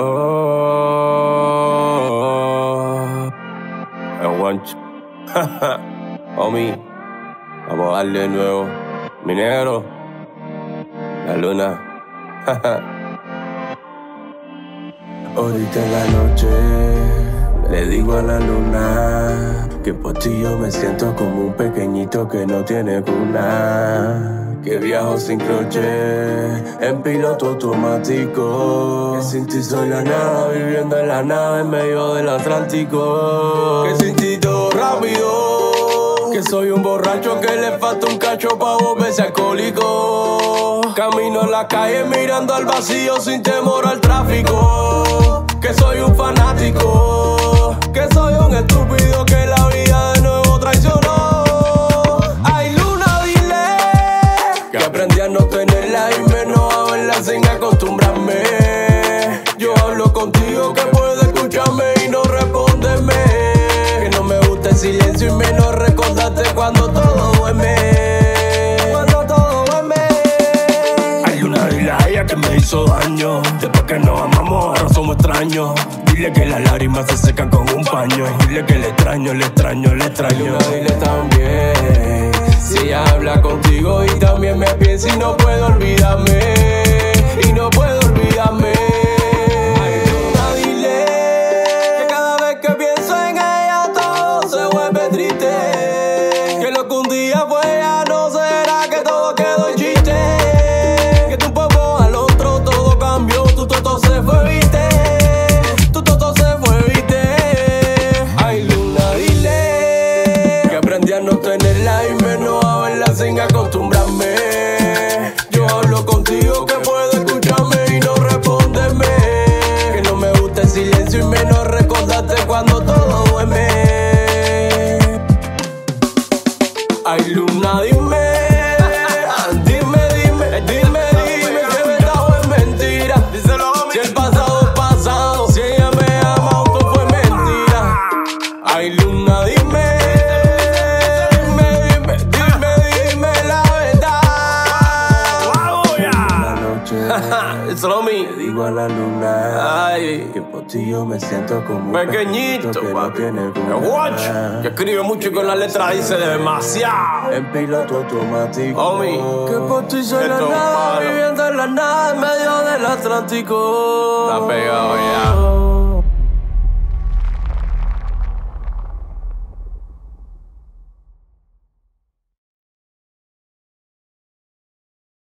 Oh, el guancho. Homie, vamos a darle de nuevo. Mi negro, la luna. Ahorita en la noche le digo a la luna que por ti yo me siento como un pequeñito que no tiene cuna. Que viajo sin croche, en piloto automático. Que sin ti soy la nada, viviendo en la nave en medio del Atlántico. Que sin ti todo rápido. Que soy un borracho que le falta un cacho pa' volverse alcohólico. Camino en la calle mirando al vacío sin temor al tráfico. Que soy un fanático. Que puedes escucharme y no responderme. Que no me gusta el silencio y menos recordarte cuando todo duerme. Cuando todo duerme. Hay una dile a ella que me hizo daño. Después que nos amamos, ahora somos extraños. Dile que las lágrimas se secan con un paño. Dile que le extraño, le extraño, le extraño. Dile también. Si ella habla contigo y también me piensa y no puedo olvidarme. Silencio y menos recordarte cuando todo duerme. Ay, Luna, me. Le digo a la luna. Ay. Que por ti yo me siento como un Pequeñito, que no tiene guacho, que escribe mucho y con la letra dice demasiado. En piloto automático. Homie. Que por ti soy la palo. viviendo en la nada en medio del Atlántico. Está pegado.